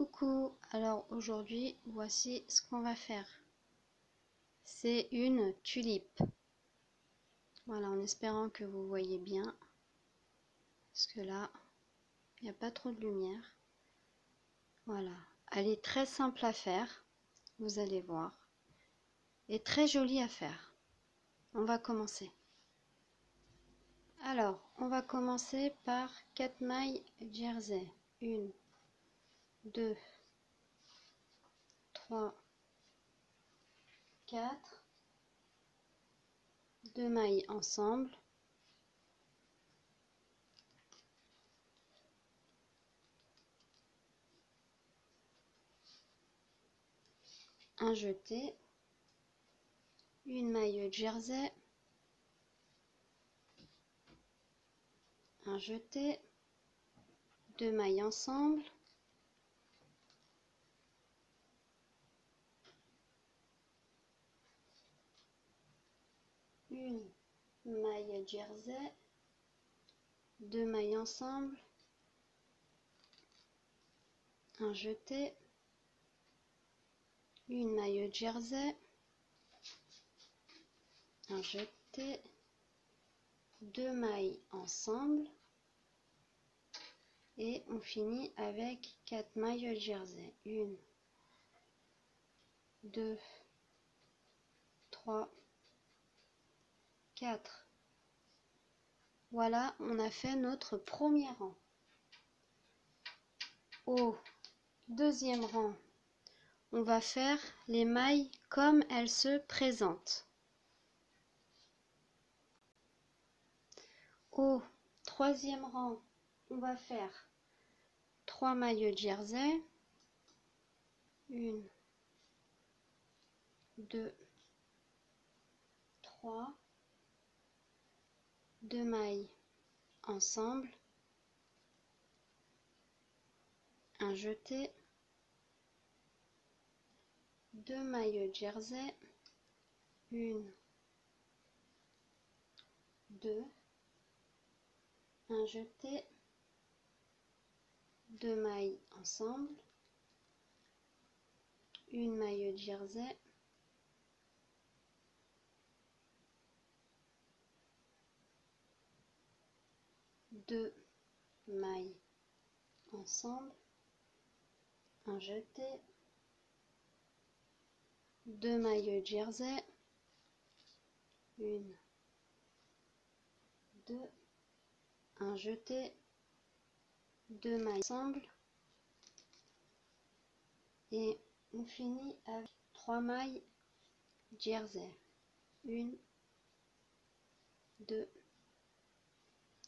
Coucou, alors aujourd'hui voici ce qu'on va faire. C'est une tulipe. Voilà, en espérant que vous voyez bien. Parce que là, il n'y a pas trop de lumière. Voilà, elle est très simple à faire, vous allez voir. Et très jolie à faire. On va commencer. Alors, on va commencer par 4 mailles jersey. 1, 2, 3, 4, 2 mailles ensemble. Un jeté, une maille jersey, un jeté, deux mailles ensemble, une maille jersey, deux mailles ensemble, un jeté, une maille jersey, un jeté, deux mailles ensemble. Et on finit avec quatre mailles jersey. Une, deux, trois, Voilà, on a fait notre premier rang. Au deuxième rang, on va faire les mailles comme elles se présentent. Au troisième rang, on va faire trois mailles jersey. Une, deux, trois, deux mailles ensemble, un jeté, deux mailles jersey, une, deux, un jeté, deux mailles ensemble, une maille jersey, deux mailles ensemble, un jeté, deux mailles jersey, une, deux, un jeté, deux mailles ensemble et on finit avec trois mailles jersey. Une, deux,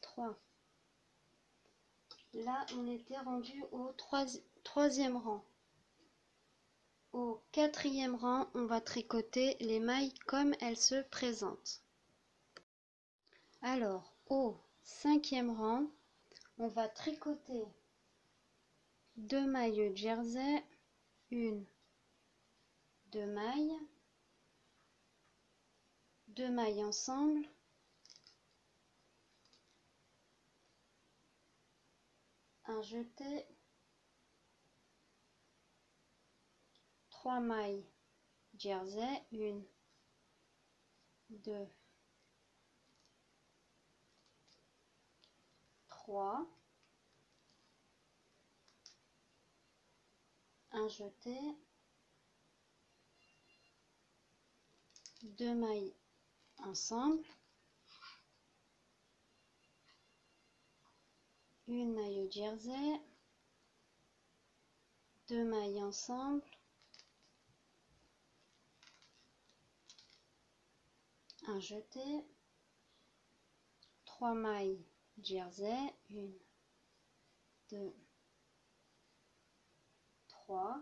trois. Là, on était rendu au troisième rang. Au quatrième rang, on va tricoter les mailles comme elles se présentent. Alors, au cinquième rang, on va tricoter deux mailles jersey, une, deux mailles, deux mailles ensemble, un jeté, trois mailles jersey, une, deux, trois, un jeté, deux mailles ensemble, une maille jersey, deux mailles ensemble, un jeté, trois mailles jersey, une, deux, trois,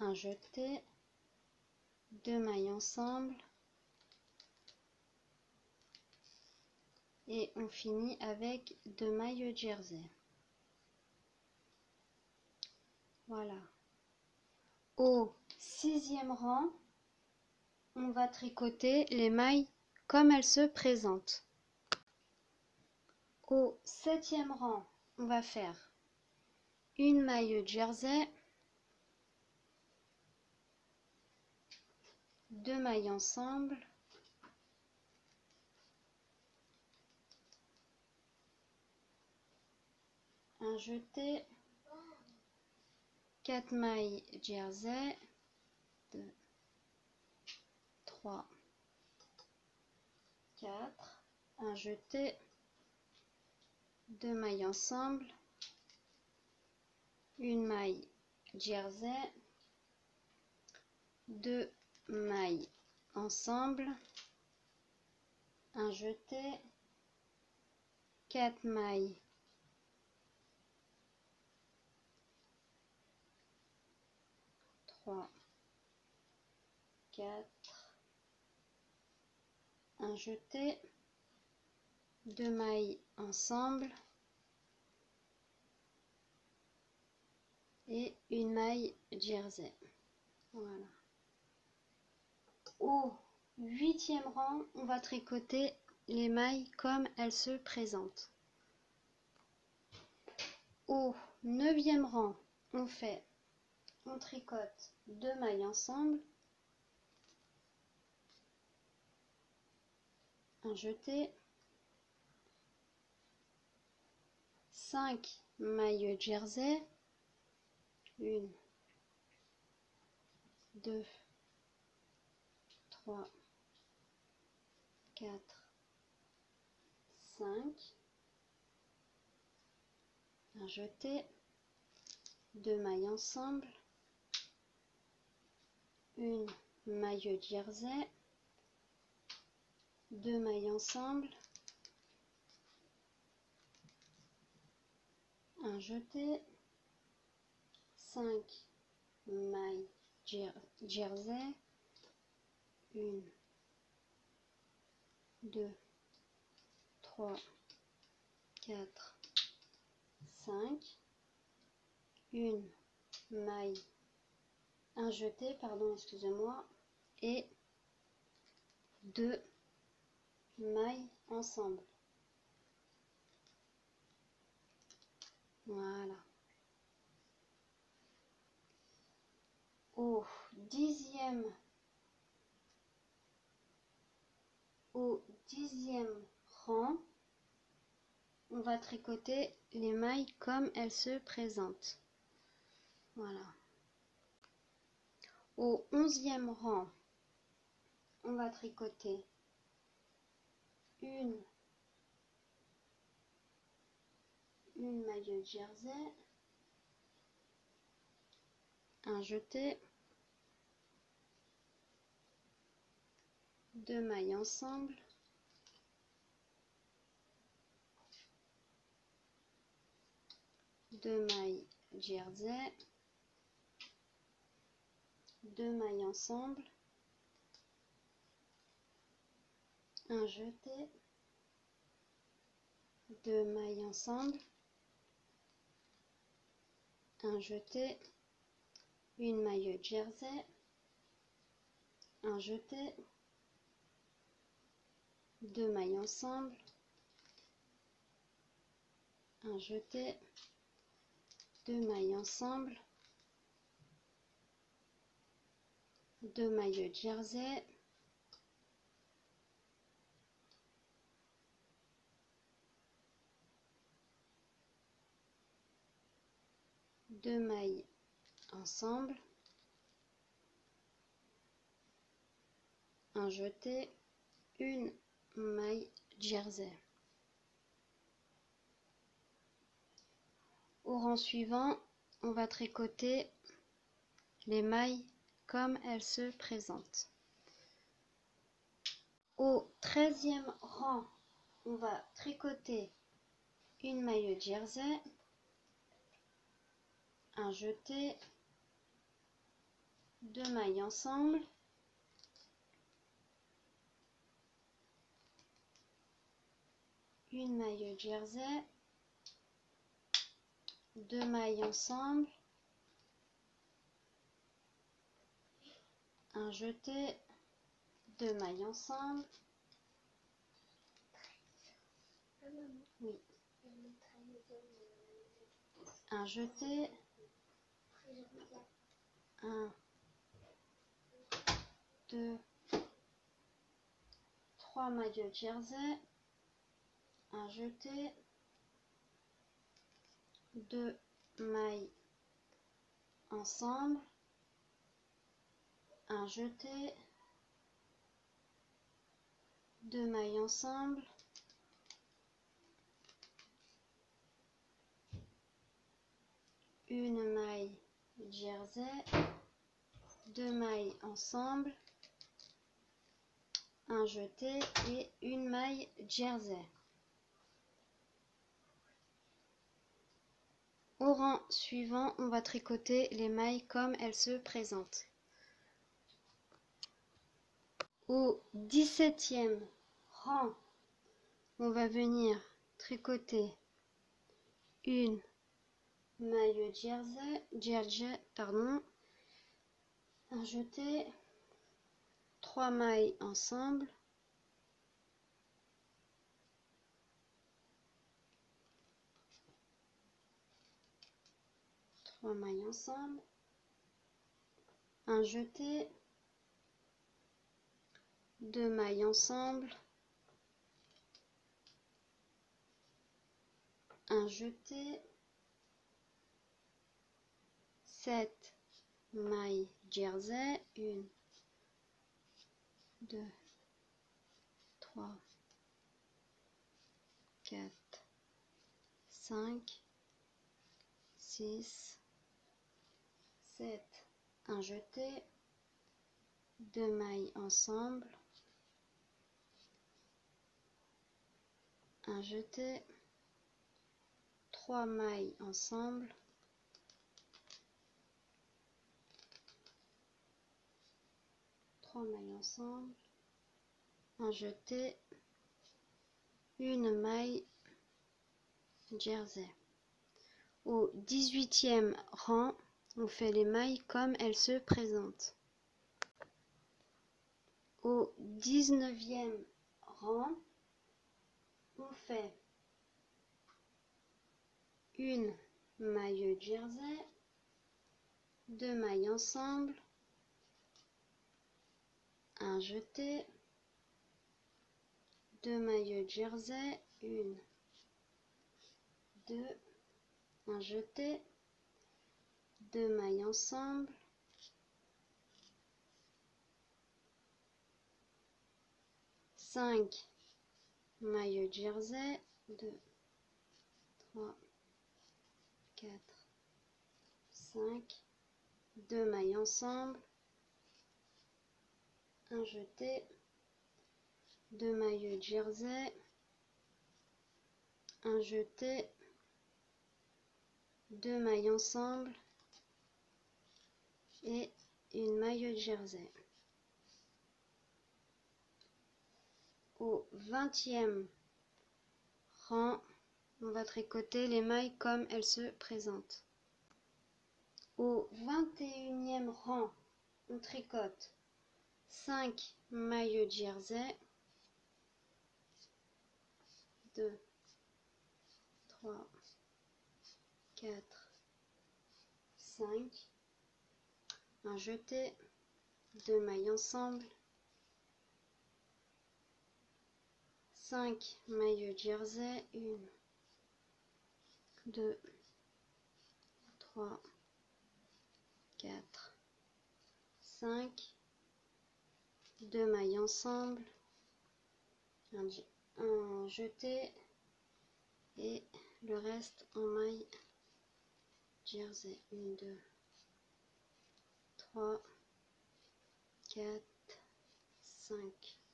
un jeté, deux mailles ensemble, et on finit avec deux mailles jersey. Voilà. Au sixième rang, on va tricoter les mailles comme elles se présentent. Au septième rang, on va faire une maille jersey, deux mailles ensemble, jeté, quatre mailles jersey, 2, 3, 4, un jeté, deux mailles ensemble, une maille jersey, deux mailles ensemble, un jeté, quatre mailles trois, quatre, un jeté, deux mailles ensemble et une maille jersey. Voilà. Au huitième rang, on va tricoter les mailles comme elles se présentent. Au neuvième rang, on fait, on tricote deux mailles ensemble, un jeté, 5 mailles jersey, une, deux, trois, quatre, cinq, un jeté, deux mailles ensemble, une maille jersey, deux mailles ensemble, un jeté, 5 mailles jersey, une, deux, trois, quatre, cinq, une maille, un jeté, pardon, excusez-moi, et deux mailles ensemble. Voilà. Au dixième, au dixième rang, on va tricoter les mailles comme elles se présentent. Voilà. Au onzième rang, on va tricoter. Une. Une maille jersey, un jeté, deux mailles ensemble, deux mailles jersey, deux mailles ensemble, un jeté, deux mailles ensemble, un jeté, une maille jersey, un jeté, deux mailles ensemble, un jeté, deux mailles ensemble, deux mailles jersey, deux mailles ensemble, un jeté, une maille jersey. Au rang suivant, on va tricoter les mailles comme elles se présentent. Au treizième rang, on va tricoter une maille jersey un jeté, deux mailles ensemble, une maille jersey, deux mailles ensemble, un jeté, deux mailles ensemble, oui. un jeté, un 2, 3 maillots jersey, un jeté, 2 mailles ensemble, un jeté, deux mailles ensemble, une maille jersey, deux mailles ensemble, un jeté et une maille jersey. Au rang suivant, on va tricoter les mailles comme elles se présentent. Au 17e rang, on va venir tricoter une maille jersey, jersey pardon, un jeté, trois mailles ensemble, trois mailles ensemble, un jeté, deux mailles ensemble, un jeté, 7 mailles jersey, 1, 2, 3, 4, 5, 6, 7, un jeté, deux mailles ensemble, un jeté, trois mailles ensemble, trois mailles ensemble, un jeté, une maille jersey. Au 18e rang, on fait les mailles comme elles se présentent. Au 19e rang, on fait. Une maille jersey, deux mailles ensemble, un jeté, deux mailles jersey, une, deux, un jeté, deux mailles ensemble, cinq mailles jersey, deux, trois, quatre, cinq, deux mailles ensemble, un jeté, deux mailles jersey, un jeté, deux mailles ensemble. Et une maille jersey. Au vingtième rang, on va tricoter les mailles comme elles se présentent. Au vingt et unième rang, on tricote 5 mailles jersey, 2, 3, 4, 5, un jeté, deux mailles ensemble, 5 mailles jersey, 1, 2, 3, 4, 5, deux mailles ensemble, un, un jeté et le reste en maille jersey. 1 2 3 4 5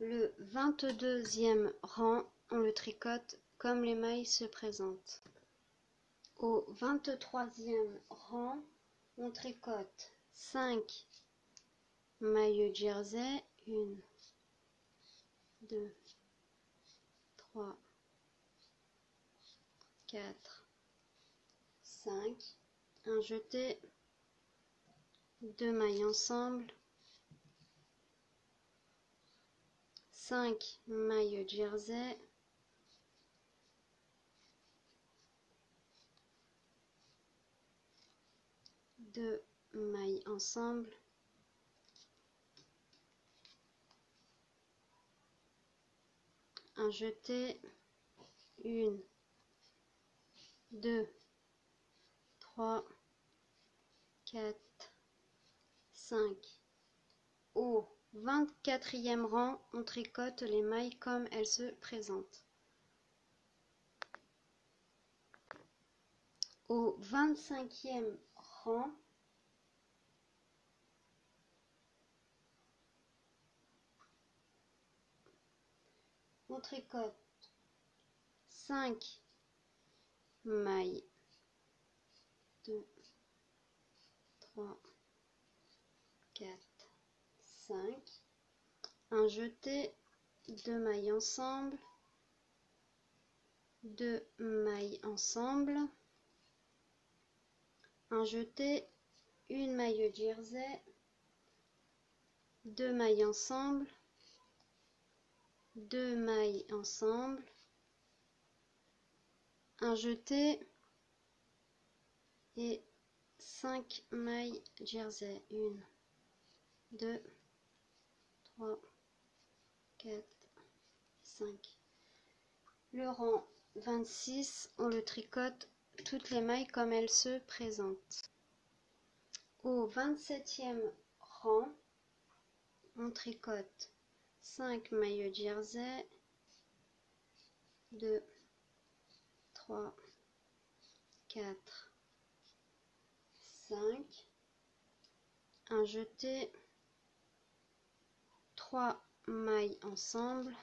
le 22e rang on le tricote comme les mailles se présentent. Au 23e rang on tricote 5 mailles jersey. 1 2 3 4 5 un jeté deux mailles ensemble 5 maillots jersey. deux mailles ensemble. un jeté. 1, 2, 3, 4, 5. Haut. 24e rang, on tricote les mailles comme elles se présentent. Au 25e rang, on tricote 5 mailles 2 3 4 5 un jeté deux mailles ensemble. Deux mailles ensemble. Un jeté une maille jersey. Deux mailles ensemble. Deux mailles ensemble, un jeté et cinq mailles jersey. Une, deux, trois, quatre, cinq. Le rang 26, on le tricote toutes les mailles comme elles se présentent. Au 27e rang, on tricote 5 maillots jersey, 2, 3, 4, 5, un jeté, 3 mailles ensemble,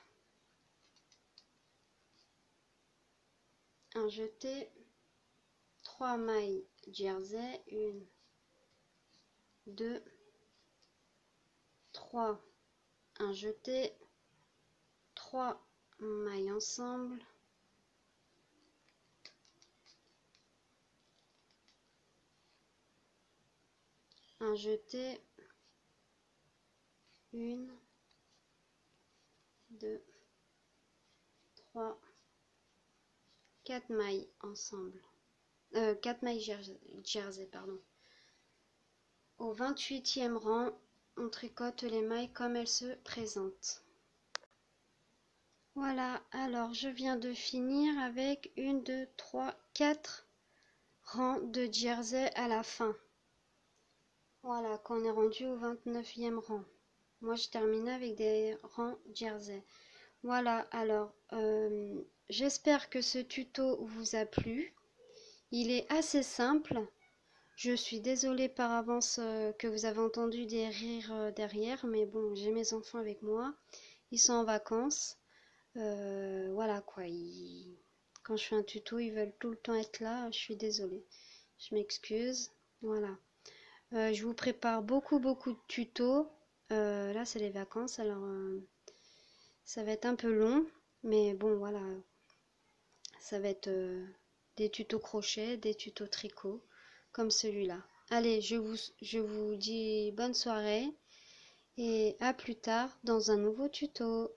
un jeté, 3 mailles jersey, 1, 2, 3 un jeté, trois mailles ensemble, un jeté, une, deux, trois, quatre mailles ensemble, euh, quatre mailles jersey, pardon. Au 28e rang, on tricote les mailles comme elles se présentent. Voilà, alors je viens de finir avec une, deux, trois, quatre rangs de jersey à la fin. Voilà, qu'on est rendu au 29e rang. Moi, je termine avec des rangs jersey. Voilà, alors, euh, j'espère que ce tuto vous a plu. Il est assez simple. Je suis désolée par avance euh, que vous avez entendu des rires euh, derrière, mais bon, j'ai mes enfants avec moi. Ils sont en vacances. Voilà quoi. Quand je fais un tuto, ils veulent tout le temps être là. Je suis désolée. Je m'excuse. Voilà. je vous prépare beaucoup, beaucoup de tutos. Là, c'est les vacances, alors ça va être un peu long. Mais bon, voilà. Ça va être des tutos crochet, des tutos tricot comme celui-là. Allez, je vous, je vous dis bonne soirée et à plus tard dans un nouveau tuto.